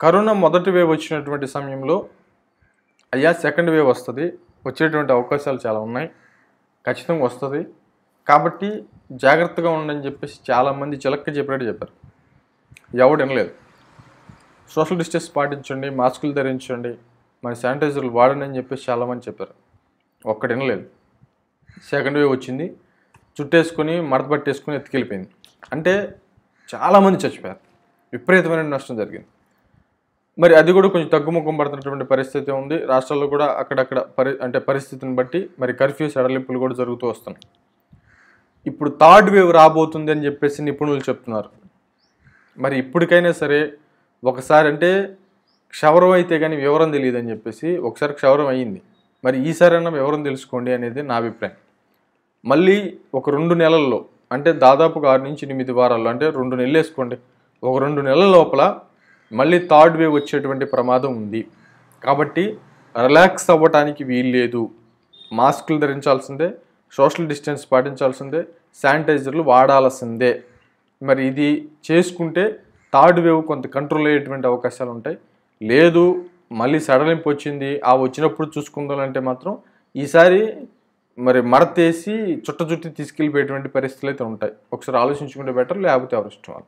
Corona మొదటి wave వచ్చినటువంటి సమయంలో అయ్యా సెకండ్ వేవ్ వస్తుంది. వచ్చేటువంటి అవకాశాలు చాలా ఉన్నాయి. ఖచ్చితంగా వస్తుంది. కాబట్టి జాగ్రత్తగా ఉండని చెప్పేసి చాలామంది చిలక్క చెప్పినట్టు చెప్పారు. ఎవడు వినలేదు. సోషల్ డిస్టెన్స్ పాటించండి మాస్కులు ధరించండి మరి శానిటైజర్లు వాడండి అని చెప్పేసి చాలామంది చెప్పారు. ఒక్కడు వినలేదు. సెకండ్ వేవ్ వచ్చింది. చుట్టేసుకొని మడత పట్టేసుకొని ఎత్తుకెళ్ళిపోయింది. అంటే చాలామంది చచ్చిపోయారు. విపరీతమైన నష్టం జరిగింది. మరి అది కూడా కొంచెం తగ్గుముఖం పడుతున్నటువంటి పరిస్థితి ఉంది. రాష్ట్రాల్లో కూడా అక్కడక్కడ పరి అంటే పరిస్థితిని బట్టి మరి కర్ఫ్యూ సడలింపులు కూడా జరుగుతూ వస్తున్నాయి. ఇప్పుడు థర్డ్ వేవ్ రాబోతుంది అని చెప్పేసి నిపుణులు చెప్తున్నారు. మరి ఇప్పటికైనా సరే ఒకసారి అంటే క్షవరం అయితే కానీ వివరం తెలియదు అని చెప్పేసి ఒకసారి క్షవరం అయ్యింది. మరి ఈసారైనా వివరం తెలుసుకోండి అనేది నా అభిప్రాయం. మళ్ళీ ఒక రెండు నెలల్లో అంటే దాదాపుగా ఆరు నుంచి ఎనిమిది వారాల్లో అంటే రెండు నెలలు వేసుకోండి. ఒక రెండు నెలల లోపల మళ్ళీ థర్డ్ వేవ్ వచ్చేటువంటి ప్రమాదం ఉంది. కాబట్టి రిలాక్స్ అవ్వటానికి వీలు లేదు మాస్కులు ధరించాల్సిందే సోషల్ డిస్టెన్స్ పాటించాల్సిందే శానిటైజర్లు వాడాల్సిందే. మరి ఇది చేసుకుంటే థర్డ్ వేవ్ కొంత కంట్రోల్ అయ్యేటువంటి అవకాశాలు ఉంటాయి. లేదు మళ్ళీ సడలింపు వచ్చింది ఆ వచ్చినప్పుడు చూసుకుందాం అంటే మాత్రం ఈసారి మరి మడతేసి చుట్ట చుట్టి తీసుకెళ్ళిపోయేటువంటి పరిస్థితులు అయితే ఉంటాయి. ఒకసారి ఆలోచించుకుంటే బెటర్ లేకపోతే ఎవరు ఇష్టం